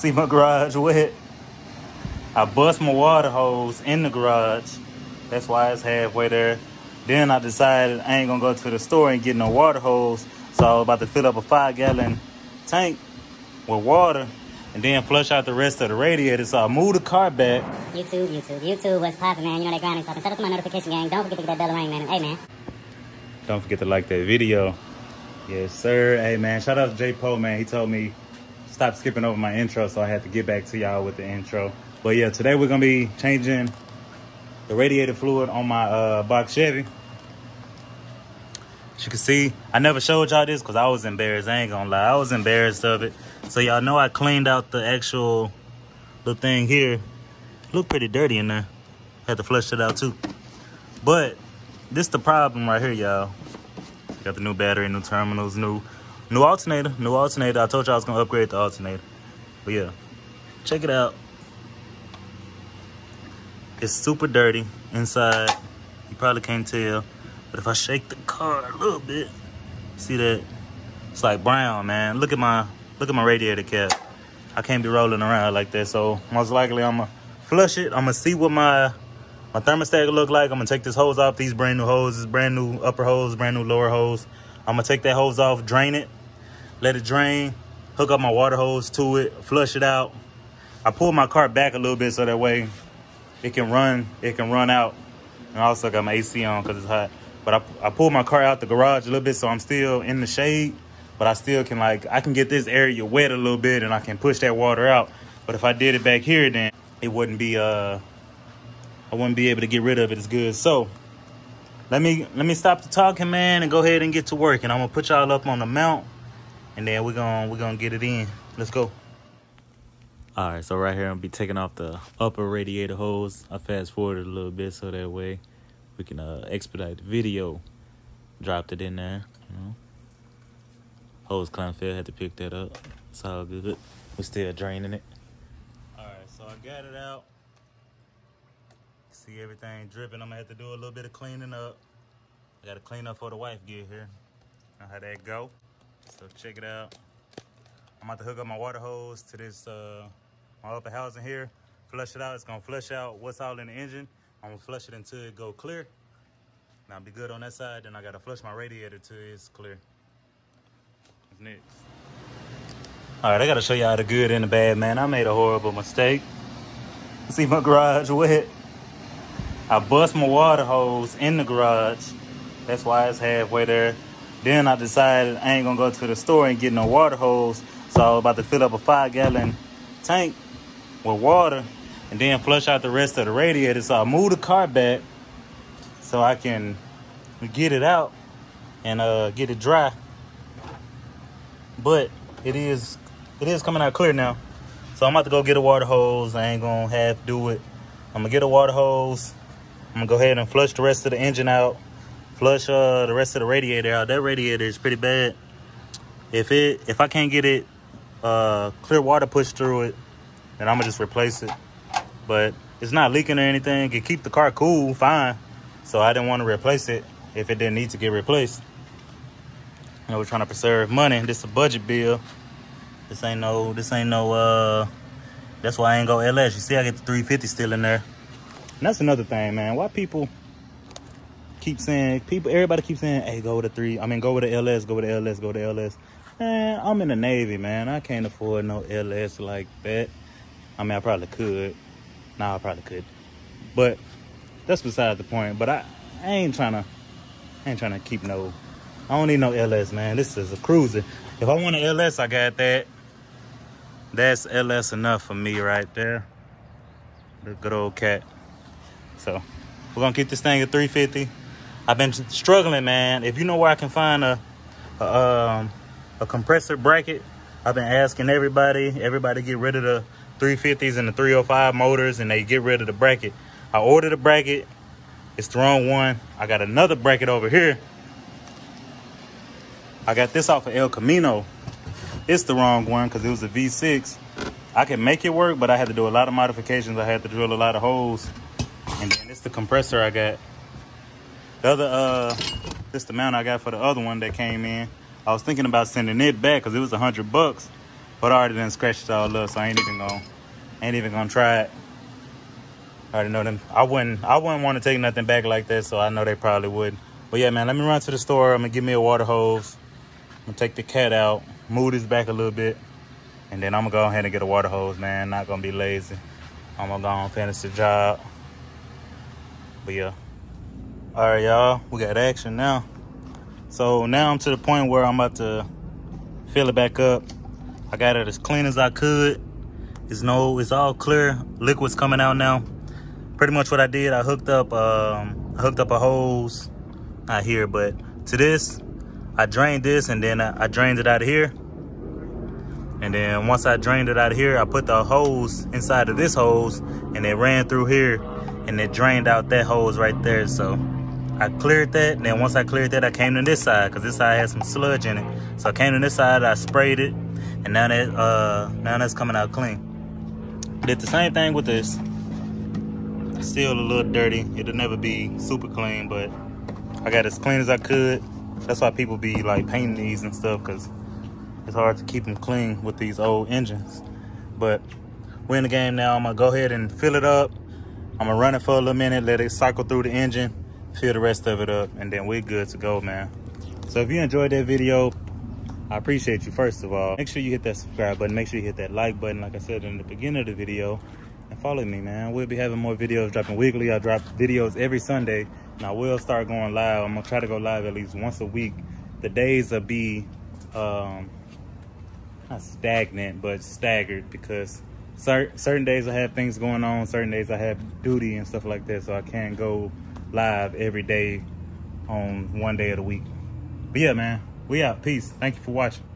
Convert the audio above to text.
See my garage wet. I bust my water hose in the garage. That's why it's halfway there. Then I decided I ain't gonna go to the store and get no water hose. So I was about to fill up a five gallon tank with water and then flush out the rest of the radiator. So I moved the car back. YouTube, YouTube, YouTube, what's poppin', man? You know that grinding stuff. And out to my notification gang. Don't forget to get that bell ring, man. Hey, man. Don't forget to like that video. Yes, sir. Hey, man, shout out to J Poe, man. He told me stop skipping over my intro, so I had to get back to y'all with the intro. But yeah, today we're gonna be changing the radiator fluid on my uh, box Chevy. As you can see, I never showed y'all this because I was embarrassed. I ain't gonna lie, I was embarrassed of it. So y'all know I cleaned out the actual little thing here. Look pretty dirty in there. Had to flush it out too. But this the problem right here, y'all. Got the new battery, new terminals, new new alternator, new alternator. I told you I was gonna upgrade the alternator. But yeah, check it out. It's super dirty inside. You probably can't tell. But if I shake the car a little bit, see that? It's like brown, man. Look at my look at my radiator cap. I can't be rolling around like that. So most likely I'm gonna flush it. I'm gonna see what my my thermostat look like. I'm gonna take this hose off. These brand new hoses, brand new upper hose, brand new lower hose. I'm gonna take that hose off, drain it, let it drain, hook up my water hose to it, flush it out. I pull my car back a little bit so that way it can run, it can run out. And I also got my AC on because it's hot. But I, I pulled my car out the garage a little bit so I'm still in the shade. But I still can like, I can get this area wet a little bit and I can push that water out. But if I did it back here, then it wouldn't be, uh, I wouldn't be able to get rid of it as good. So let me, let me stop the talking, man, and go ahead and get to work. And I'm gonna put y'all up on the mount and then we're gonna, we're gonna get it in. Let's go. All right, so right here, I'm gonna be taking off the upper radiator hose. I fast forwarded a little bit so that way we can uh, expedite the video. Dropped it in there, you know. Hose failed, had to pick that up. It's all good. We're still draining it. All right, so I got it out. See everything dripping. I'm gonna have to do a little bit of cleaning up. I gotta clean up for the wife get here. Know how that go. So check it out. I'm about to hook up my water hose to this uh, my upper housing here. Flush it out. It's gonna flush out what's all in the engine. I'm gonna flush it until it go clear. Now be good on that side. Then I gotta flush my radiator till it's clear. What's next? All right, I gotta show y'all the good and the bad, man. I made a horrible mistake. See my garage wet. I bust my water hose in the garage. That's why it's halfway there. Then I decided I ain't gonna go to the store and get no water hose. So I was about to fill up a five gallon tank with water and then flush out the rest of the radiator. So I moved the car back so I can get it out and uh, get it dry. But it is it is coming out clear now. So I'm about to go get a water hose. I ain't gonna have to do it. I'm gonna get a water hose. I'm gonna go ahead and flush the rest of the engine out. Flush uh, the rest of the radiator out. That radiator is pretty bad. If it if I can't get it uh, clear water pushed through it, then I'm gonna just replace it. But it's not leaking or anything. It keep the car cool, fine. So I didn't want to replace it if it didn't need to get replaced. You know, we're trying to preserve money. This is a budget bill. This ain't no, this ain't no, uh, that's why I ain't go LS. You see, I get the 350 still in there. And that's another thing, man. Why people keep saying, people, everybody keeps saying, hey, go with the three. I mean, go with the LS, go with the LS, go the LS. Man, I'm in the Navy, man. I can't afford no LS like that. I mean, I probably could. Nah, I probably could. But that's beside the point. But I, I ain't trying to, I ain't trying to keep no, I don't need no LS, man. This is a cruiser. If I want an LS, I got that. That's LS enough for me right there. The good old cat. So we're gonna keep this thing at 350. I've been struggling, man. If you know where I can find a, a um, a compressor bracket. I've been asking everybody, everybody get rid of the 350s and the 305 motors and they get rid of the bracket. I ordered a bracket. It's the wrong one. I got another bracket over here. I got this off of El Camino. It's the wrong one because it was a V6. I can make it work, but I had to do a lot of modifications. I had to drill a lot of holes. And then it's the compressor I got. The other, uh, this the mount I got for the other one that came in. I was thinking about sending it back because it was a hundred bucks. But I already done scratched it all up, so I ain't even gonna, ain't even gonna try it. I already know them. I wouldn't, I wouldn't want to take nothing back like that, so I know they probably wouldn't. But yeah, man, let me run to the store. I'm gonna give me a water hose. I'm gonna take the cat out, move this back a little bit, and then I'm gonna go ahead and get a water hose, man. Not gonna be lazy. I'm gonna go and finish the job. But yeah. All right, y'all, we got action now. So now I'm to the point where I'm about to fill it back up. I got it as clean as I could. It's no, it's all clear. Liquid's coming out now. Pretty much what I did, I hooked up, um, I hooked up a hose, not here, but to this, I drained this and then I, I drained it out of here. And then once I drained it out of here, I put the hose inside of this hose and it ran through here and it drained out that hose right there. So I cleared that. And then once I cleared that, I came to this side because this side has some sludge in it. So I came to this side, I sprayed it, and now that uh now that's coming out clean. Did the same thing with this. Still a little dirty. It'll never be super clean, but I got as clean as I could. That's why people be like painting these and stuff because it's hard to keep them clean with these old engines. But we're in the game now. I'm gonna go ahead and fill it up. I'm gonna run it for a little minute, let it cycle through the engine fill the rest of it up, and then we're good to go, man. So if you enjoyed that video, I appreciate you, first of all. Make sure you hit that subscribe button. Make sure you hit that like button, like I said in the beginning of the video. And follow me, man. We'll be having more videos dropping weekly. I drop videos every Sunday. And I will start going live. I'm going to try to go live at least once a week. The days will be, um, not stagnant, but staggered because certain days I have things going on. Certain days I have duty and stuff like that. So I can't go live every day on one day of the week. But yeah, man, we out. Peace. Thank you for watching.